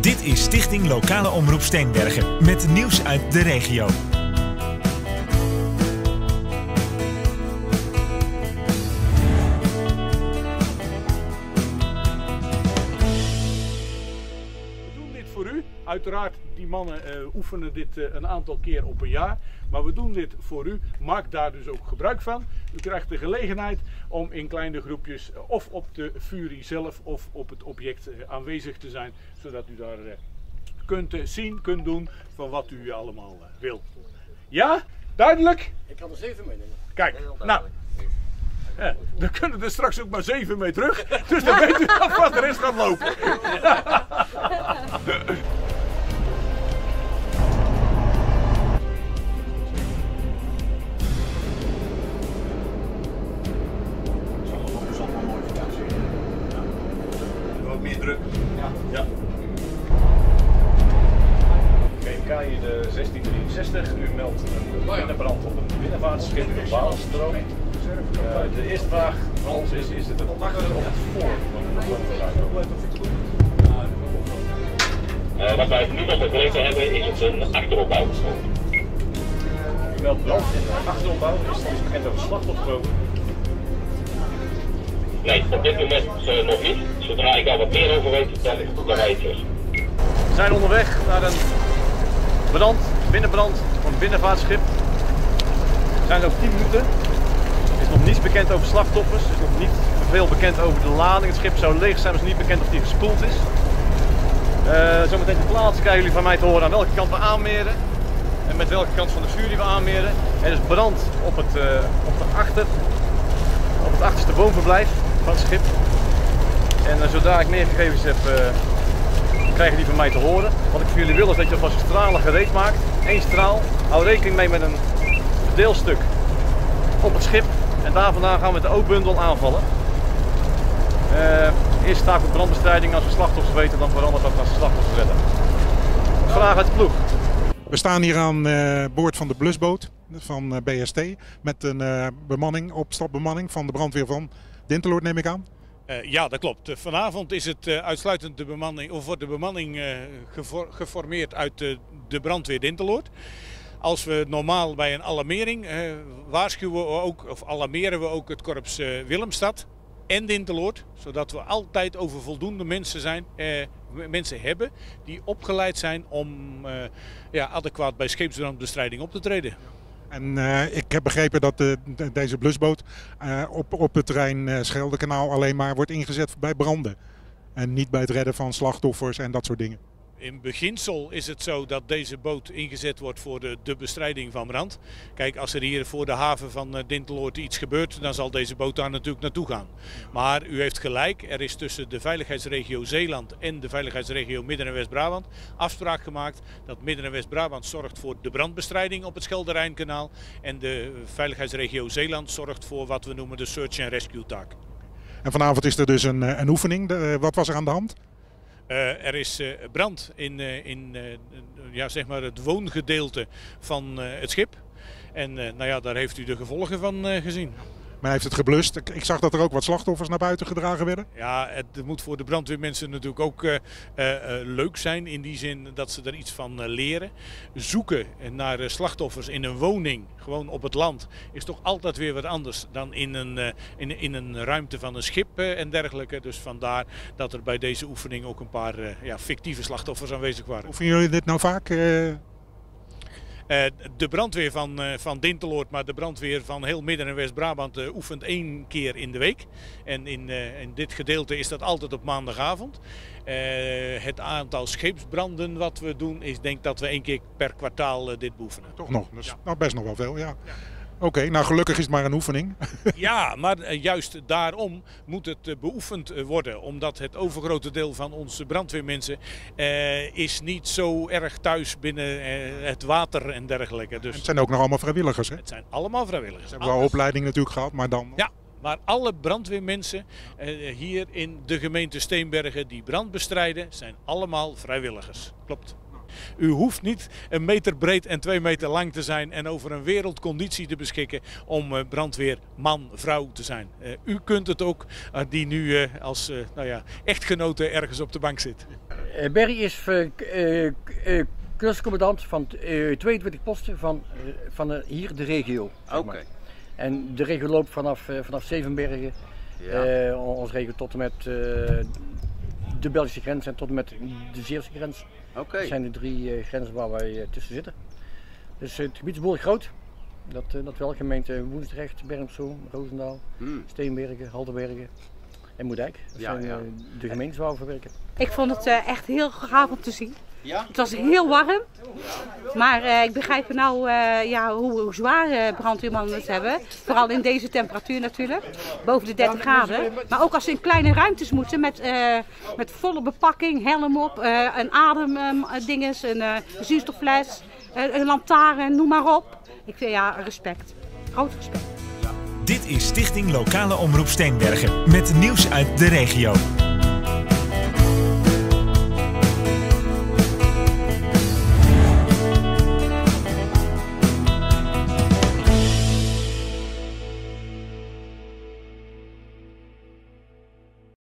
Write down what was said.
Dit is Stichting Lokale Omroep Steenbergen met nieuws uit de regio. We doen dit voor u. Uiteraard, die mannen eh, oefenen dit eh, een aantal keer op een jaar. Maar we doen dit voor u. Maak daar dus ook gebruik van. U krijgt de gelegenheid om in kleine groepjes eh, of op de Fury zelf of op het object aanwezig te zijn. Zodat u daar kunt zien, kunt doen van wat u allemaal wilt. Ja? Duidelijk? Ik kan er zeven meenemen. Kijk, nou. Ja, we kunnen er straks ook maar zeven mee terug. Dus dan weet u nog wat de rest gaat lopen. 1663, u meldt een binnenbrand op een binnenvaartschip in Waalstroom. Uh, de eerste vraag van ons is, is het het achter of het voor de? Uh, wat wij nu nog begrepen hebben is het een achteropbouw. U meldt brand in de achteropbouw, is dat bekend over slachtoffers ook? Nee, op dit moment uh, nog niet. Zodra ik daar wat meer over weet, dan, ik terug. We zijn onderweg naar een brand, binnenbrand van een binnenvaartschip. We zijn er over 10 minuten. Er is nog niets bekend over slachtoffers. Er is nog niet veel bekend over de lading. Het schip zou leeg zijn, maar het is niet bekend of die gespoeld is. Uh, zometeen ter plaatse krijgen jullie van mij te horen aan welke kant we aanmeren. En met welke kant van de vuur die we aanmeren. Er is brand op het, uh, op de achter, op het achterste woonverblijf van het schip. En uh, zodra ik meer gegevens heb, krijgen die van mij te horen. Wat ik voor jullie wil is dat je alvast stralen gereed maakt. Eén straal. Hou rekening mee met een deelstuk op het schip. En daar vandaan gaan we met de O-bundel aanvallen. Uh, eerste taak brandbestrijding. Als we slachtoffers weten, dan verandert dat naar slachtoffers redden. Vraag uit de ploeg. We staan hier aan uh, boord van de blusboot van uh, BST. Met een bemanning, opstapbemanning van de brandweer van Dinteloord neem ik aan. Uh, ja, dat klopt. Vanavond is het uh, uitsluitend de bemanning, of wordt de bemanning gefor geformeerd uit de brandweer Dinteloord. Als we normaal bij een alarmering waarschuwen we ook, of alarmeren we ook het korps Willemstad en Dinteloord. Zodat we altijd over voldoende mensen, zijn, mensen hebben die opgeleid zijn om ja, adequaat bij scheepsbrandbestrijding op te treden. En uh, ik heb begrepen dat de, de, deze blusboot uh, op, op het terrein uh, Scheldekanaal alleen maar wordt ingezet bij branden. En niet bij het redden van slachtoffers en dat soort dingen. In beginsel is het zo dat deze boot ingezet wordt voor de, bestrijding van brand. Kijk, als er hier voor de haven van Dinteloord iets gebeurt, dan zal deze boot daar natuurlijk naartoe gaan. Maar u heeft gelijk, er is tussen de veiligheidsregio Zeeland en de veiligheidsregio Midden- en West-Brabant afspraak gemaakt dat Midden- en West-Brabant zorgt voor de brandbestrijding op het Schelderijnkanaal en de veiligheidsregio Zeeland zorgt voor wat we noemen de search and rescue taak. En vanavond is er dus een, een oefening. De, wat was er aan de hand? Uh, er is uh, brand in, uh, in ja, zeg maar het woongedeelte van het schip. En nou ja, daar heeft u de gevolgen van gezien. Maar hij heeft het geblust. Ik zag dat er ook wat slachtoffers naar buiten gedragen werden. Ja, het moet voor de brandweermensen natuurlijk ook uh, uh, leuk zijn. In die zin dat ze er iets van uh, leren. Zoeken naar slachtoffers in een woning, gewoon op het land, is toch altijd weer wat anders dan in een, in, in een ruimte van een schip en dergelijke. Dus vandaar dat er bij deze oefening ook een paar ja, fictieve slachtoffers aanwezig waren. Oefenen jullie dit nou vaak? Uh, de brandweer van, uh, van Dinteloord, maar de brandweer van heel Midden- en West-Brabant uh, oefent één keer in de week. En in, in dit gedeelte is dat altijd op maandagavond. het aantal scheepsbranden wat we doen is denk dat we één keer per kwartaal dit beoefenen. Toch nog, dus ja. nou best nog wel veel, ja. ja. Oké, okay, nou gelukkig is het maar een oefening. ja, maar uh, juist daarom moet het uh, beoefend uh, worden. Omdat het overgrote deel van onze brandweermensen is niet zo erg thuis binnen het water en dergelijke. Dus en het zijn ook nog allemaal vrijwilligers, hè? Het zijn allemaal vrijwilligers. Ze hebben wel opleiding natuurlijk gehad, maar dan... Ja. Maar alle brandweermensen hier in de gemeente Steenbergen die brand bestrijden, zijn allemaal vrijwilligers. Klopt. U hoeft niet een meter breed en twee meter lang te zijn en over een wereldconditie te beschikken om brandweer man, vrouw te zijn. Uh, u kunt het ook, uh, die nu als nou ja, echtgenote ergens op de bank zit. Berry is kluscommandant van 22 posten van, van hier de regio. Oké. En de regio loopt vanaf, vanaf Zevenbergen, ja. ons regio tot en met de Belgische grens en tot en met de Zeeuwse grens. Oké. Dat zijn de drie grenzen waar wij tussen zitten. Dus het gebied is behoorlijk groot. Dat, dat wel gemeente Woensdrecht, Bermsum, Roosendaal, hmm. Steenbergen, Haldenbergen en Moerdijk. Dat ja, zijn ja. de gemeentes waar we verwerken. Ik vond het echt heel gaaf om te zien. Ja? Het was heel warm. Maar uh, ik begrijp nou uh, ja, hoe, hoe zwaar uh, brandweermannen het hebben. Vooral in deze temperatuur natuurlijk. Boven de 30 graden. Maar ook als ze in kleine ruimtes moeten met, met volle bepakking, helm op, een ademdinges, een zuurstoffles, een lantaarn, noem maar op. Ik vind ja, respect. Groot respect. Dit is Stichting Lokale Omroep Steenbergen met nieuws uit de regio.